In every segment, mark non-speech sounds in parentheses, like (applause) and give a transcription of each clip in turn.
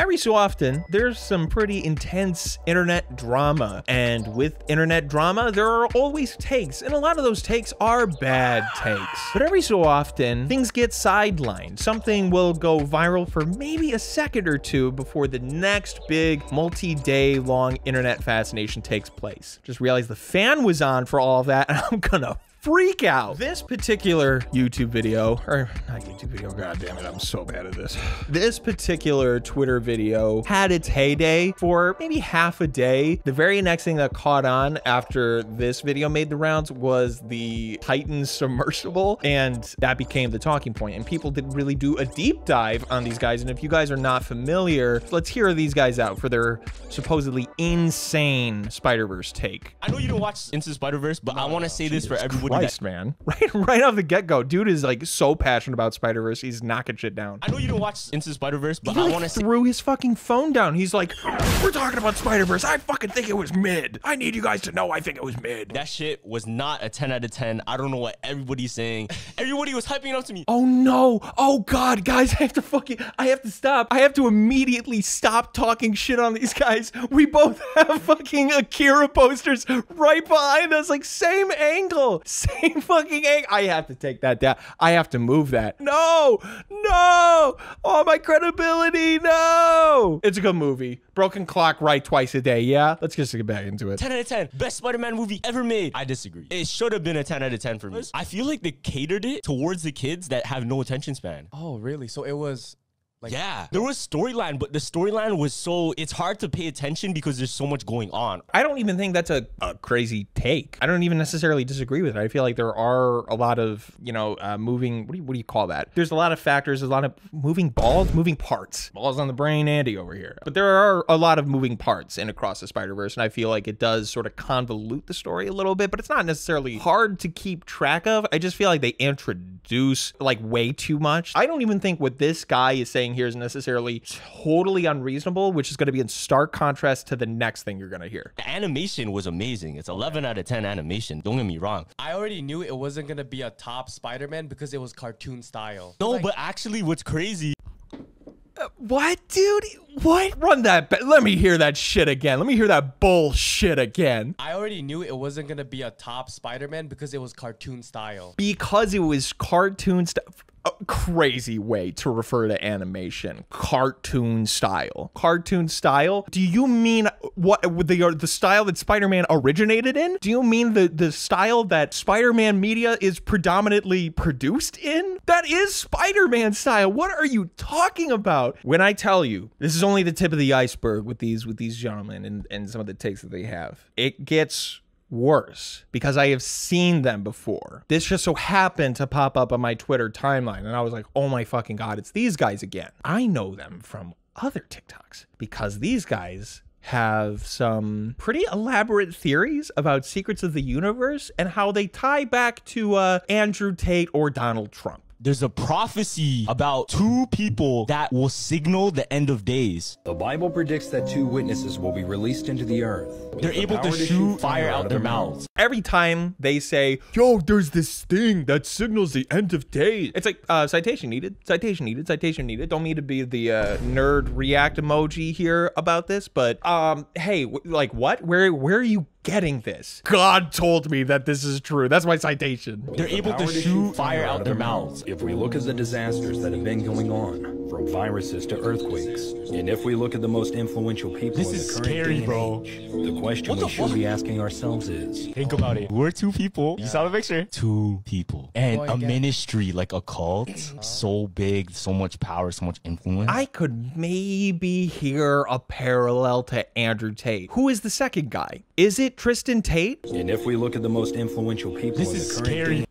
Every so often, there's some pretty intense internet drama. And with internet drama, there are always takes, and a lot of those takes are bad takes. But every so often, things get sidelined. Something will go viral for maybe a second or two before the next big multi-day long internet fascination takes place. Just realized the fan was on for all of that, and (laughs) I'm gonna freak out. This particular YouTube video, or not YouTube video, god damn it, I'm so bad at this. This particular Twitter video had its heyday for maybe half a day. The very next thing that caught on after this video made the rounds was the Titan submersible, and that became the talking point. And people didn't really do a deep dive on these guys. And if you guys are not familiar, let's hear these guys out for their supposedly insane Spider-Verse take. I know you don't watch Into Spider-Verse, but I want to say this for everybody That man. (laughs) Right, right off the get-go, dude is like so passionate about Spider-Verse, he's knocking shit down. I know you don't watch Into Spider-Verse, but He I like want to threw his fucking phone down. He's like, "We're talking about Spider-Verse. I fucking think it was mid. I need you guys to know I think it was mid." that shit was not a 10 out of 10. I don't know what everybody's saying. Everybody was hyping it up to me. Oh no! Oh god, guys, (laughs) I have to fucking I have to stop. I have to immediately stop talking shit on these guys. We both (laughs) have fucking Akira posters right behind us, like same angle. Same (laughs) fucking egg. I have to take that down. I have to move that. No! No! Oh my credibility, no! It's a good movie. Broken clock right twice a day, yeah? Let's just get back into it. 10 out of 10. Best Spider-Man movie ever made. I disagree. It should have been a 10 out of 10 for me. I feel like they catered it towards the kids that have no attention span. Oh, really? So it was like Yeah, there was storyline, but the storyline was so it's hard to pay attention because there's so much going on. I don't even think that's a, a crazy take. I don't even necessarily disagree with it. I feel like there are a lot of, you know, uh, moving, what do, you, what do you call that? There's a lot of factors, there's a lot of moving balls, moving parts. Balls on the brain, Andy over here. But there are a lot of moving parts in Across the Spider Verse, and I feel like it does sort of convolute the story a little bit, but it's not necessarily hard to keep track of. I just feel like they introduce like way too much. I don't even think what this guy is saying here is necessarily totally unreasonable, which is going to be in stark contrast to the next thing you're going to hear. The animation was amazing. It's 11 out of 10 animation. Don't get me wrong. I already knew it wasn't gonna be a top Spider-Man because it was cartoon style. No, Like, but actually, what's crazy? Uh, what, dude? What? Run that. Ba- Let me hear that shit again. Let me hear that bullshit again. I already knew it wasn't gonna be a top Spider-Man because it was cartoon style. Because it was cartoon stuff. A crazy way to refer to animation. Cartoon style. Cartoon style? Do you mean what the uh, the style that Spider-Man originated in? Do you mean the the style that Spider-Man media is predominantly produced in? That is Spider-Man style. What are you talking about? When I tell you, this is only the tip of the iceberg with these with these gentlemen and and some of the takes that they have. It gets worse because I have seen them before. This just so happened to pop up on my Twitter timeline, and I was like, oh my fucking God, it's these guys again. I know them from other TikToks because these guys have some pretty elaborate theories about secrets of the universe and how they tie back to uh, Andrew Tate or Donald Trump. There's a prophecy about two people that will signal the end of days. The Bible predicts that two witnesses will be released into the earth. They're the able to power shoot fire out of their mouths. Every time they say, yo, there's this thing that signals the end of days, it's like, uh, citation needed, citation needed, citation needed. Don't mean to be the uh, nerd react emoji here about this, but um, hey, like what? Where, where are you getting this? God told me that this is true. That's my citation. They're the able to power shoot fire out their mouths. If we look at the disasters that have been going on, from viruses to earthquakes, and if we look at the most influential people This in is the current scary, day and bro. age, the question What we the should fuck? be asking ourselves is, Think about it. We're two people. You saw the picture? Two people. And Boy, a get- ministry like a cult, uh-huh. so big, so much power, so much influence. I could maybe hear a parallel to Andrew Tate. Who is the second guy? Is it Tristan Tate? and if we look at the most influential people this in the is current scary. day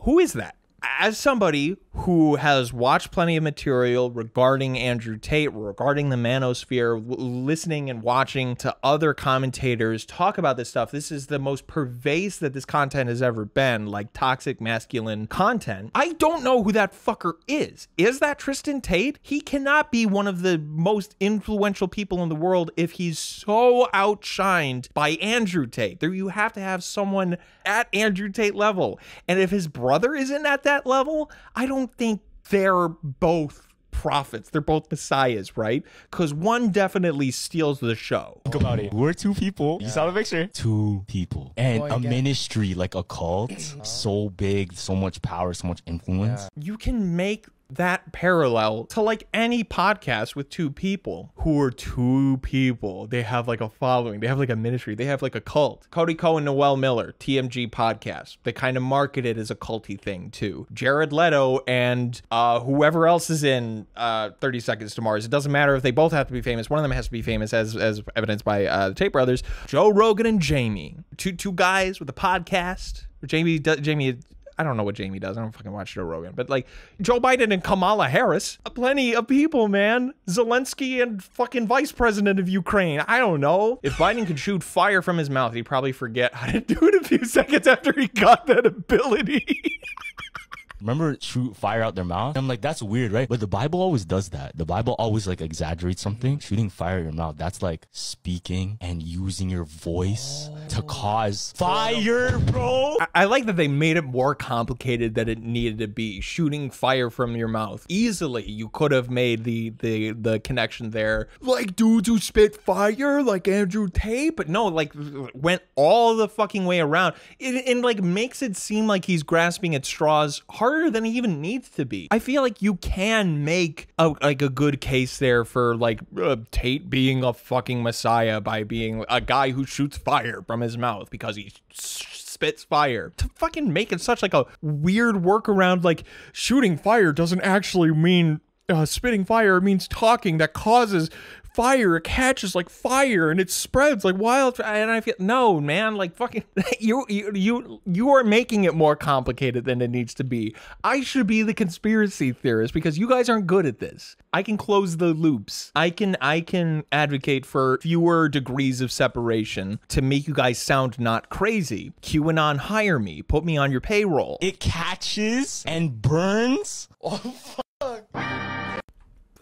Who is that? As somebody who has watched plenty of material regarding Andrew Tate, regarding the manosphere, listening and watching to other commentators talk about this stuff, this is the most pervasive that this content has ever been, like toxic masculine content. I don't know who that fucker is. Is that Tristan Tate? He cannot be one of the most influential people in the world if he's so outshined by Andrew Tate. There you have to have someone at Andrew Tate level. And if his brother isn't at that level, I don't think they're both prophets. They're both messiahs, right? Because one definitely steals the show. Think about it. We're two people. You saw the picture? Two people. And Boy, a again. ministry like a cult, uh-huh. so big, so much power, so much influence. You can make that parallel to like any podcast with two people who are two people. They have like a following, they have like a ministry, they have like a cult. Cody Cohen, Noel Miller, TMG podcast. They kind of market it as a culty thing too. Jared Leto and uh, whoever else is in uh, 30 Seconds to Mars. It doesn't matter if they both have to be famous. One of them has to be famous, as as evidenced by uh, the Tate brothers. Joe Rogan and Jamie, two two guys with a podcast. Jamie, Jamie I don't know what Jamie does. I don't fucking watch Joe Rogan. But like Joe Biden and Kamala Harris, plenty of people, man. Zelensky and fucking vice president of Ukraine. I don't know. If Biden could shoot fire from his mouth, he'd probably forget how to (laughs) do it a few seconds after he got that ability. (laughs) Remember shoot fire out their mouth? I'm like, that's weird, right? But the Bible always does that. The Bible always like exaggerates something. Mm-hmm. Shooting fire out your mouth, that's like speaking and using your voice to oh. cause fire, bro. I- I like that they made it more complicated than it needed to be. Shooting fire from your mouth. Easily, you could have made the the the connection there. Like dudes who spit fire, like Andrew Tate, but no, like went all the fucking way around. It and like makes it seem like he's grasping at straws harder than he even needs to be. I feel like you can make a like a good case there for like uh, Tate being a fucking messiah by being a guy who shoots fire from his mouth because he spits fire to fucking make it such like a weird workaround like shooting fire doesn't actually mean uh, spitting fire it means talking that causes fire it catches like fire and it spreads like wildfire and i feel no man like fucking (laughs) you you you you are making it more complicated than it needs to be. I should be the conspiracy theorist because you guys aren't good at this. I can close the loops. I can i can advocate for fewer degrees of separation to make you guys sound not crazy. QAnon hire me. Put me on your payroll. It catches and burns. (laughs) Oh,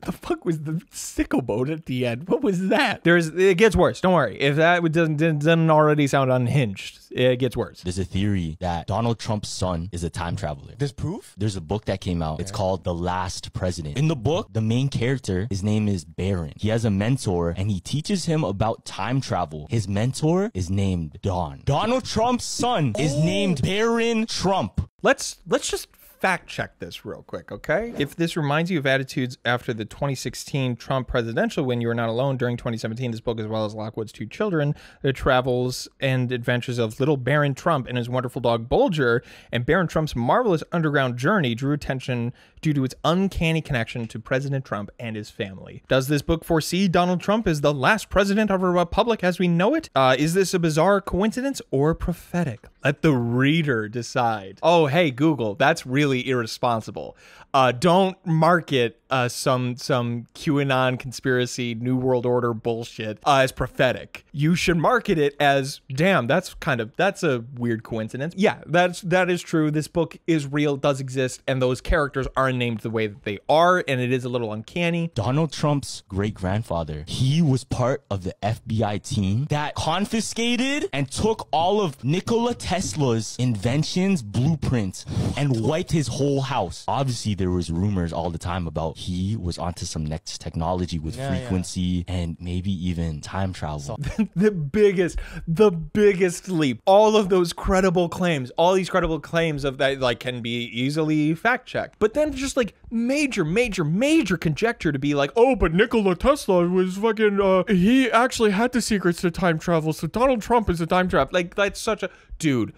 the fuck was the sicko mode at the end? What was that? There's it gets worse. Don't worry. If that doesn't doesn't already sound unhinged, it gets worse. There's a theory that Donald Trump's son is a time traveler. There's proof? There's a book that came out. It's called The Last President. In the book, the main character, his name is Barron. He has a mentor and he teaches him about time travel. His mentor is named Don. Donald Trump's son is oh. named Barron Trump. Let's let's just fact check this real quick, okay? If this reminds you of attitudes after the 2016 Trump presidential win, you are not alone. During 2017, this book, as well as Lockwood's two children, the travels and adventures of little Baron Trump and his wonderful dog Bulger, and Baron Trump's marvelous underground journey drew attention due to its uncanny connection to President Trump and his family. Does this book foresee Donald Trump as the last president of a republic as we know it? Uh, is this a bizarre coincidence or prophetic? Let the reader decide. Oh, hey Google, that's really irresponsible. Uh, don't market uh, some some QAnon conspiracy New World Order bullshit uh, as prophetic. You should market it as damn. That's kind of that's a weird coincidence. Yeah, that's that is true. This book is real, does exist, and those characters are named the way that they are, and it is a little uncanny. Donald Trump's great grandfather, he was part of the FBI team that confiscated and took all of Nikola Tesla's inventions, blueprints, and wiped his whole house. Obviously, there was rumors all the time about he was onto some next technology with Yeah, yeah. frequency and maybe even time travel. (laughs) the biggest the biggest leap all of those credible claims all these credible claims of that like can be easily fact checked but then just like major major major conjecture to be like oh but nikola tesla was fucking uh he actually had the secrets to time travel so donald trump is a time trap. like that's such a dude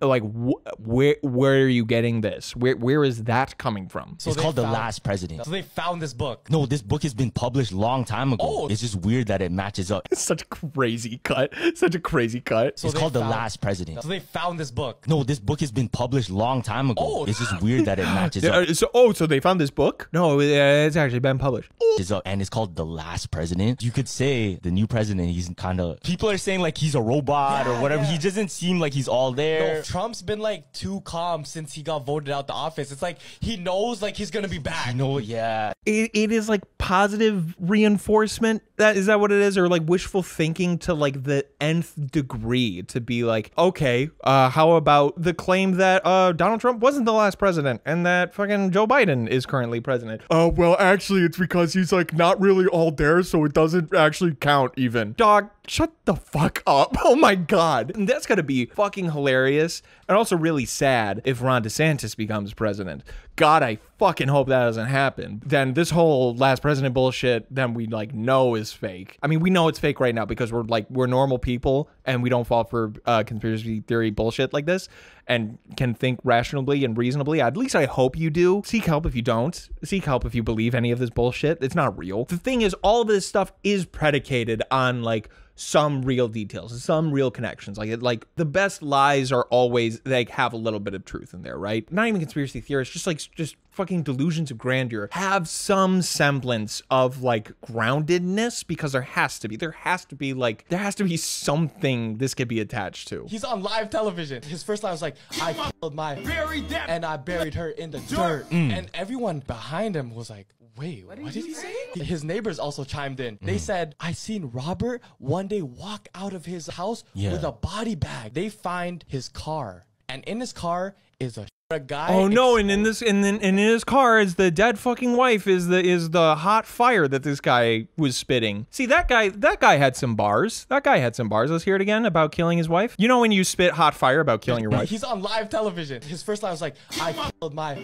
like wh- where where are you getting this where where is that coming from So it's they called The Last President. So they found this book. No, this book has been published long time ago. Oh. It's just weird that it matches up. It's such a crazy cut such a crazy cut So It's they called The Last President. So they found this book. No, this book has been published long time ago. Oh. It's just weird that it matches up. uh, so oh so they found this book no uh, it's actually been published Is up, and it's called the last president. You could say the new president. He's kind of people are saying like he's a robot or whatever. yeah. He doesn't seem like he's all No, there. Trump's been like too calm since he got voted out out the office. It's like he knows like he's gonna be back. No, yeah. it, it is like positive reinforcement that is that what it is or like wishful thinking to like the nth degree to be like okay uh how about the claim that uh donald trump wasn't the last president and that fucking joe biden is currently president oh well actually it's because he's like not really all there so it doesn't actually count even dog shut the fuck up. (laughs) Oh my god. And that's gotta be fucking hilarious and also really sad if ron desantis becomes president god i fucking hope that doesn't happen. Then this whole last president bullshit then we like know is fake. I mean we know it's fake right now because we're like we're normal people and we don't fall for uh, conspiracy theory bullshit like this and can think rationally and reasonably. At least i hope you do. Seek help if you don't. Seek help if you believe any of this bullshit. It's not real. The thing is all of this stuff is predicated on like some real details, some real connections. Like it, like the best lies are always they have a little bit of truth in there, right? Not even conspiracy theorists, just like just fucking delusions of grandeur have some semblance of like groundedness because there has to be. There has to be like there has to be something this could be attached to. He's on live television. His first line was like, "I (laughs) killed my buried and I buried her in the dirt," mm. and everyone behind him was like. Wait, what, did he say? His neighbors also chimed in. They mm. said, I seen Robert one day walk out of his house Yeah. with a body bag. They find his car, and in his car is a, a guy. Oh no! And in this, and then, and in his car is the dead fucking wife. Is the is the hot fire that this guy was spitting? See that guy? That guy had some bars. That guy had some bars. Let's hear it again about killing his wife. You know when you spit hot fire about killing your wife? (laughs) He's on live television. His first line was like, I killed my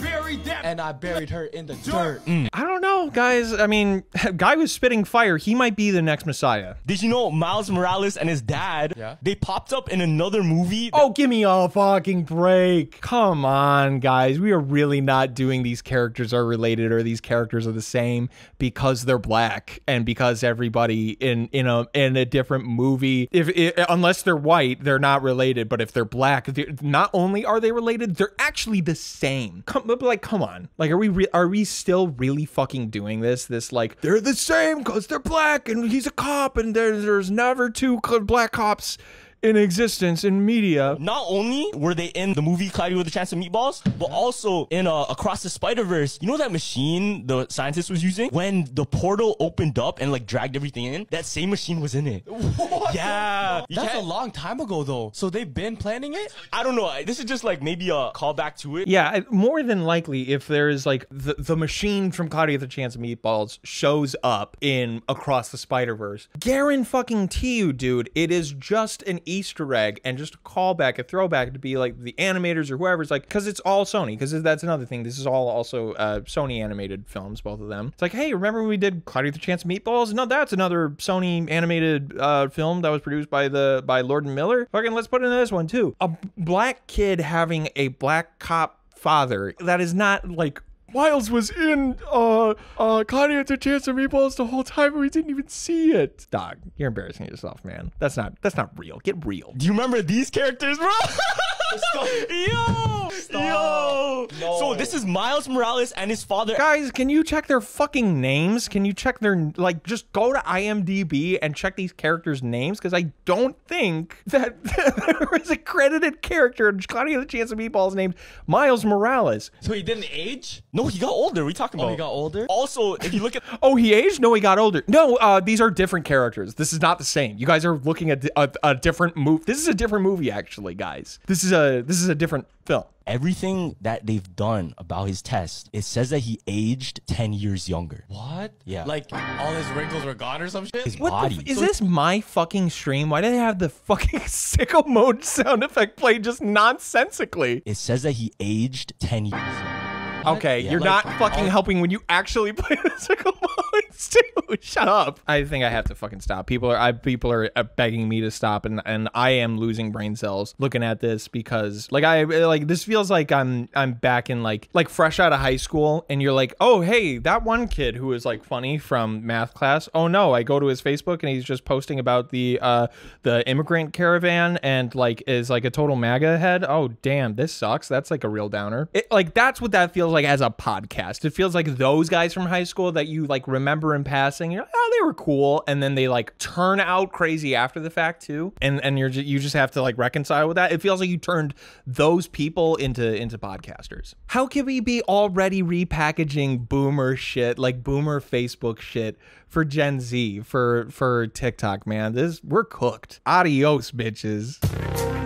and I buried her in the dirt. Mm. I don't know, guys. I mean, (laughs) guy was spitting fire. He might be the next Messiah. Did you know Miles Morales and his dad? Yeah. They popped up in another movie. Oh, give me a fucking break. Come on, guys. We are really not doing these characters are related or these characters are the same because they're black and because everybody in in a in a different movie if i unless they're white, they're not related, but if they're black, they're, not only are they related, they're actually the same. Come like come on. Like are we re- are we still really fucking doing this? This like they're the same cuz they're black and he's a cop and there, there's never two black cops in existence in media. Not only were they in the movie Cloudy with a Chance of Meatballs, but also in uh, Across the Spider Verse. You know that machine the scientist was using when the portal opened up and like dragged everything in. That same machine was in it. (laughs) What? Yeah, You That's a can't- long time ago, though. So they've been planning it? I don't know. This is just like maybe a callback to it. Yeah, I- more than likely, if there is like the, the machine from Cloudy with the Chance of Meatballs shows up in Across the Spider Verse, Garen fucking to you, dude, it is just an Easter egg and just a callback, a throwback to be like the animators or whoever's like, because it's all Sony. Because that's another thing. This is all also uh, Sony animated films, both of them. It's like, hey, remember when we did Cloudy with a Chance of Meatballs? No, that's another Sony animated uh, film that was produced by the by Lord and Miller. Fucking let's put in this one too. A black kid having a black cop father that is not like Miles was in uh uh Connie had a chance of meatballs the whole time and we didn't even see it. Dog, you're embarrassing yourself, man. That's not that's not real. Get real. Do you remember these characters, bro? (laughs) Yo, yo. So this is Miles Morales and his father. Guys, can you check their fucking names? Can you check their like just go to IMDb and check these characters' names? Because I don't think that (laughs) there is a credited character in Cloudy with a Chance of Meatballs named Miles Morales. So he didn't age? No, he got older. Are we talking about? Oh, he got older? Also, if you look at (laughs) Oh, he aged? No, he got older. No, uh, these are different characters. This is not the same. You guys are looking at a, a different movie. This is a different movie, actually, guys. This is a this is a different film. everything that they've done about his test, it says that he aged 10 years younger. What? Yeah. Like all his wrinkles were gone or some shit? His What body. the f- is So- this my fucking stream? Why do they have the fucking (laughs) sicko mode sound effect play just nonsensically? It says that he aged 10 years younger. Okay, Yeah. you're Like, not fucking all- helping when you actually (laughs) play the sicko modes (laughs) too. Shut up. I think I have to fucking stop. People are I, people are uh, begging me to stop, and and I am losing brain cells looking at this because like I like this feels like I'm I'm back in like like fresh out of high school, and you're like, oh hey, that one kid who is like funny from math class. Oh no, I go to his Facebook and he's just posting about the uh the immigrant caravan and like is like a total MAGA head. Oh damn, this sucks. That's like a real downer. It, like that's what that feels feels like as a podcast. It feels like those guys from high school that you like remember in passing. You're like, oh, they were cool, and then they like turn out crazy after the fact too, and and you're ju- you just have to like reconcile with that. It feels like you turned those people into into podcasters. How can we be already repackaging boomer shit like boomer Facebook shit for Gen Z for for TikTok? Man, this we're cooked. Adios, bitches.